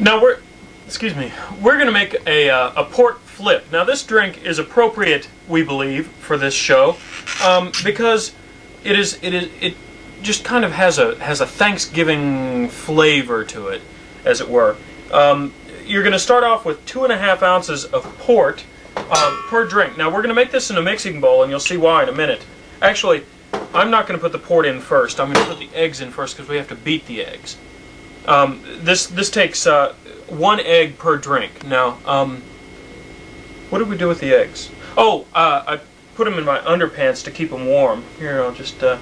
Now we're, excuse me, we're going to make a, uh, a port flip. Now this drink is appropriate, we believe, for this show, um, because it is it is it just kind of has a has a Thanksgiving flavor to it, as it were. Um, you're going to start off with two and a half ounces of port um, per drink. Now we're going to make this in a mixing bowl, and you'll see why in a minute. Actually, I'm not going to put the port in first. I'm going to put the eggs in first because we have to beat the eggs. Um, this this takes uh, one egg per drink. Now, um, what did we do with the eggs? Oh, uh, I put them in my underpants to keep them warm. Here, I'll just uh,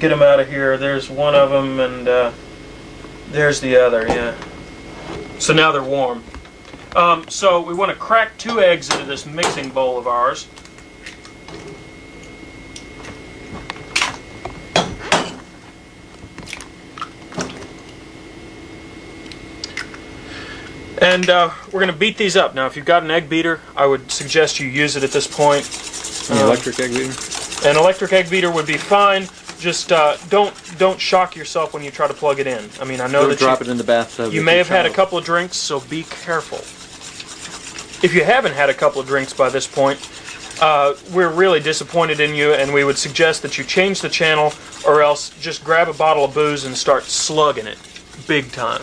get them out of here. There's one of them, and uh, there's the other. Yeah. So now they're warm. Um, so we want to crack two eggs into this mixing bowl of ours. And uh, we're going to beat these up. Now, if you've got an egg beater, I would suggest you use it at this point. An Um, electric egg beater? An electric egg beater would be fine. Just uh, don't don't shock yourself when you try to plug it in. I mean, I know Don't that drop you, it in the bathtub. you may have had a couple of drinks, so be careful. If you haven't had a couple of drinks by this point, uh, we're really disappointed in you, and we would suggest that you change the channel, or else just grab a bottle of booze and start slugging it, big time.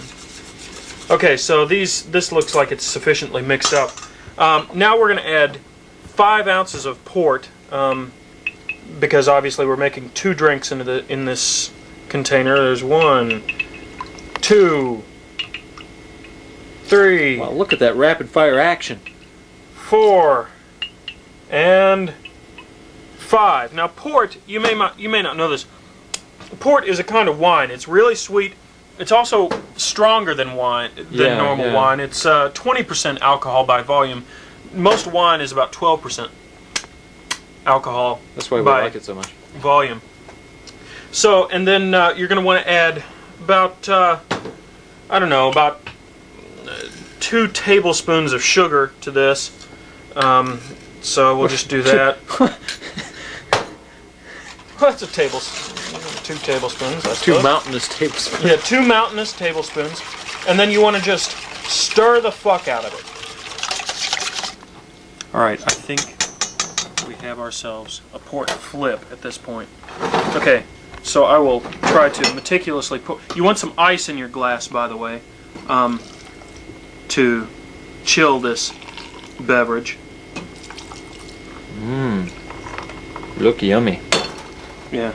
Okay, so these this looks like it's sufficiently mixed up. Um, now we're going to add five ounces of port, um, because obviously we're making two drinks into the in this container. There's one, two, three, Wow, look at that rapid fire action. four, and five. Now port, you may not, you may not know this. Port is a kind of wine. It's really sweet. It's also stronger than wine than Yeah, normal yeah. wine. It's uh, 20% alcohol by volume. Most wine is about 12% alcohol That's why we like it so much. volume. So, and then uh, you're going to want to add about, uh, I don't know, about uh, two tablespoons of sugar to this. Um, so we'll just do that. well, that's a tablespoon. Two tablespoons, I Two suppose. mountainous tablespoons. Yeah, two mountainous tablespoons. And then you want to just stir the fuck out of it. Alright, I think we have ourselves a port flip at this point. Okay, so I will try to meticulously put. You want some ice in your glass, by the way, um, to chill this beverage. Mmm. Look yummy. Yeah.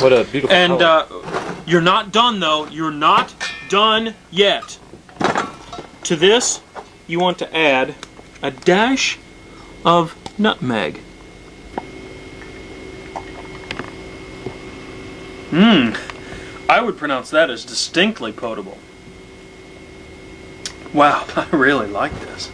What a beautiful And uh, you're not done though. You're not done yet. To this, you want to add a dash of nutmeg. Mmm. I would pronounce that as distinctly potable. Wow, I really like this.